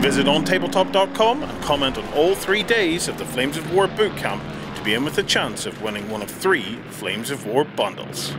Visit ontabletop.com and comment on all three days of the Flames of War Bootcamp to be in with a chance of winning one of three Flames of War bundles.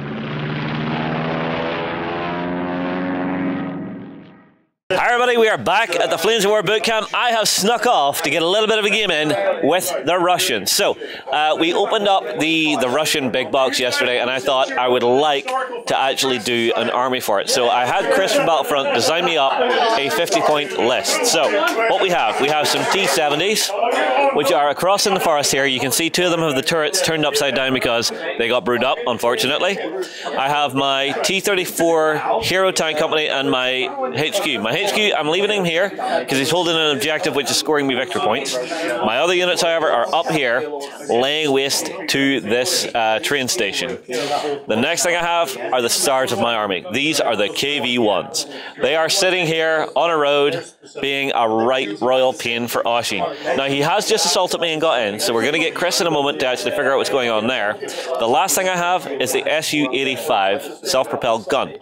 Hi everybody, we are back at the Flames of War Bootcamp. I have snuck off to get a little bit of a game in with the Russians. So, uh, we opened up the, the Russian big box yesterday and I thought I would like to actually do an army for it. So I had Chris from Battlefront design me up a 50 point list. So, what we have, we have some T-70s, which are across in the forest here. You can see two of them have the turrets turned upside down because they got brewed up, unfortunately. I have my T-34 Hero Tank Company and my HQ. My HQ, I'm leaving him here because he's holding an objective which is scoring me victory points. My other units, however, are up here laying waste to this uh, train station. The next thing I have are the stars of my army. These are the KV-1s. They are sitting here on a road being a right royal pain for Oshin. Now, he has just assaulted me and got in, so we're going to get Chris in a moment to actually figure out what's going on there. The last thing I have is the Su-85 self-propelled gun.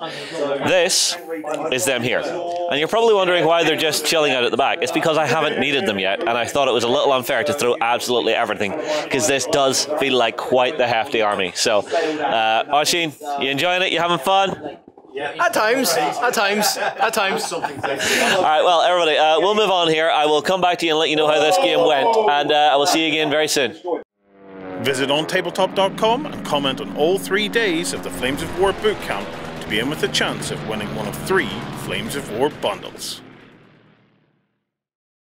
This is them here. And you're probably wondering why they're just chilling out at the back. It's because I haven't needed them yet, and I thought it was a little unfair to throw absolutely everything, because this does feel like quite the hefty army. So, uh, Oshin, you enjoying it? You having fun? At times, at times, at times. All right, well, everybody, uh, we'll move on here. I will come back to you and let you know how this game went, and uh, I will see you again very soon. Visit ontabletop.com and comment on all three days of the Flames of War Bootcamp to be in with a chance of winning one of three Flames of War bundles.